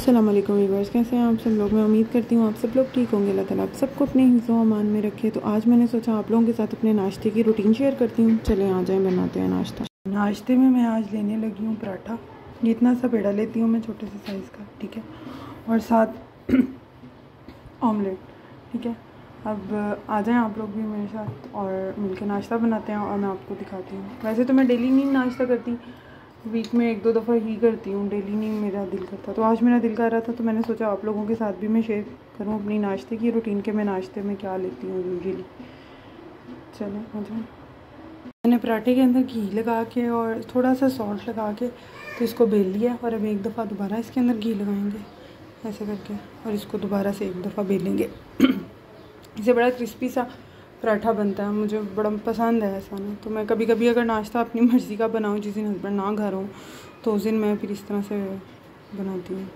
वालेकुम वीवर्स कैसे हैं आप सब लोग? मैं उम्मीद करती हूँ आप सब लोग ठीक होंगे। अल्लाह ताला आप सबको अपने हिफ्ज़ अमान में रखे। तो आज मैंने सोचा आप लोगों के साथ अपने नाश्ते की रूटीन शेयर करती हूँ। चले, आ जाएँ, बनाते हैं नाश्ता। नाश्ते में मैं आज लेने लगी हूँ पराठा। इतना सा पेड़ा लेती हूँ मैं छोटे से साइज़ का, ठीक है? और साथ ऑमलेट ठीक है? अब आ जाएँ आप लोग भी मेरे साथ और मिलकर नाश्ता बनाते हैं और मैं आपको दिखाती हूँ। वैसे तो मैं डेली नहीं नाश्ता करती वीक में एक दो दफ़ा ही करती हूँ, डेली नहीं मेरा दिल करता। तो आज मेरा दिल कर रहा था तो मैंने सोचा आप लोगों के साथ भी मैं शेयर करूँ अपनी नाश्ते की, रूटीन के मैं नाश्ते में क्या लेती हूँ यूजली चलें जाए मैंने पराठे के अंदर घी लगा के और थोड़ा सा सॉल्ट लगा के तो इसको बेल लिया और अब एक दफ़ा दोबारा इसके अंदर घी लगाएँगे, ऐसे करके। और इसको दोबारा से एक दफ़ा बेलेंगे। इसे बड़ा क्रिस्पी सा पराठा बनता है, मुझे बड़ा पसंद है ऐसा ना। तो मैं कभी कभी अगर नाश्ता अपनी मर्ज़ी का बनाऊँ, जिस दिन हस्बैंड ना घर हो तो उस दिन मैं फिर इस तरह से बनाती हूँ।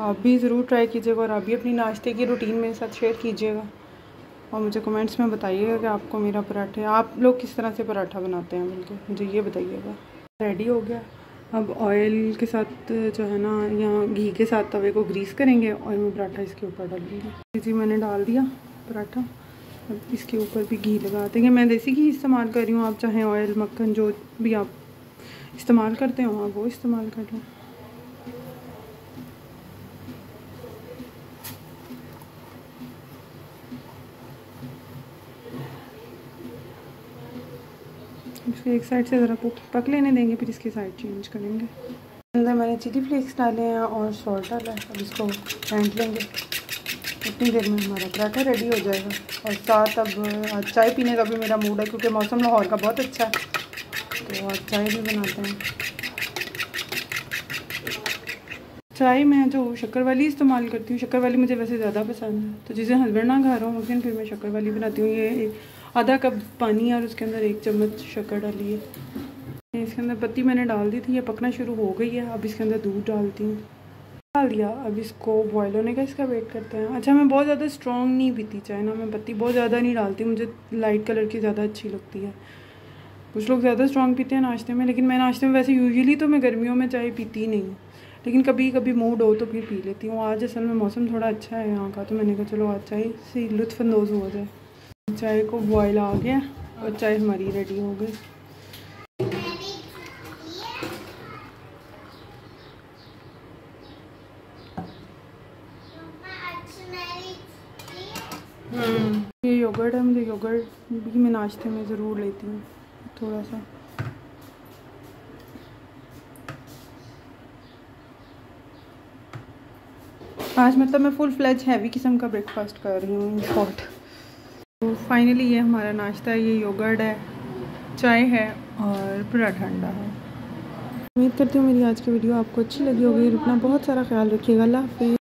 आप भी ज़रूर ट्राई कीजिएगा और आप भी अपनी नाश्ते की रूटीन मेरे साथ शेयर कीजिएगा। और मुझे कमेंट्स में बताइएगा कि आपको मेरा पराठे, आप लोग किस तरह से पराठा बनाते हैं बल्कि मुझे ये बताइएगा। रेडी हो गया? अब ऑयल के साथ, जो है ना यहाँ घी के साथ तवे को ग्रीस करेंगे और मैं पराठा इसके ऊपर डाल डालूँगी जी मैंने डाल दिया पराठा। अब इसके ऊपर भी घी लगा देंगे। मैं देसी घी इस्तेमाल कर रही हूँ, आप चाहें ऑयल मक्खन, जो भी आप इस्तेमाल करते हो, आप वो इस्तेमाल कर लो इसको एक साइड से ज़रा पक लेने देंगे, फिर इसकी साइड चेंज करेंगे। अंदर मैंने चिली फ्लेक्स डाले हैं और सॉल्ट डाला है, अब इसको फेंट लेंगे। उतनी देर में हमारा पराठा रेडी हो जाएगा। और साथ अब, आज चाय पीने का भी मेरा मूड है, क्योंकि मौसम लाहौर का बहुत अच्छा है। तो आज चाय भी बनाते हैं। चाय मैं जो शक्कर वाली इस्तेमाल करती हूँ, शक्कर वाली मुझे वैसे ज़्यादा पसंद है। तो जिसे हस्बैंड ना खा रहा हूँ, उस दिन फिर मैं शक्कर वाली बनाती हूँ। ये आधा कप पानी और उसके अंदर एक चम्मच शक्कर डाली है इसके अंदर पत्ती मैंने डाल दी थी, ये पकना शुरू हो गई है। अब इसके अंदर दूध डालती हूँ। डाल दिया। अब इसको बॉयल होने का इसका वेट करते हैं। अच्छा मैं बहुत ज़्यादा स्ट्रॉन्ग नहीं पीती चाय ना। मैं पत्ती बहुत ज़्यादा नहीं डालती। मुझे लाइट कलर की ज़्यादा अच्छी लगती है। कुछ लोग ज़्यादा स्ट्रॉन्ग पीते हैं नाश्ते में, लेकिन मैं नाश्ते में वैसे यूजुअली तो मैं गर्मियों में चाय पीती ही। नहीं लेकिन कभी कभी मूड हो तो फिर पी लेती हूँ। आज असल में मौसम थोड़ा अच्छा है यहाँ का तो मैंने कहा, चलो आज चाय से लुत्फानंदोज़ हो जाए। चाय को बॉयल आ गया और चाय हमारी रेडी हो गई। हम्म, ये योगर्ट है मुझे योगर्ट भी मैं नाश्ते में ज़रूर लेती हूँ थोड़ा सा। आज मतलब मैं फुल फ्लेज हैवी किस्म का ब्रेकफास्ट कर रही हूँ हॉट तो फाइनली ये हमारा नाश्ता है ये योगर्ट है, चाय है और पूरा ठंडा है। उम्मीद करती हूँ मेरी आज की वीडियो आपको अच्छी लगी होगी अपना बहुत सारा ख्याल रखिएगा। अल्लाह हाफिज़।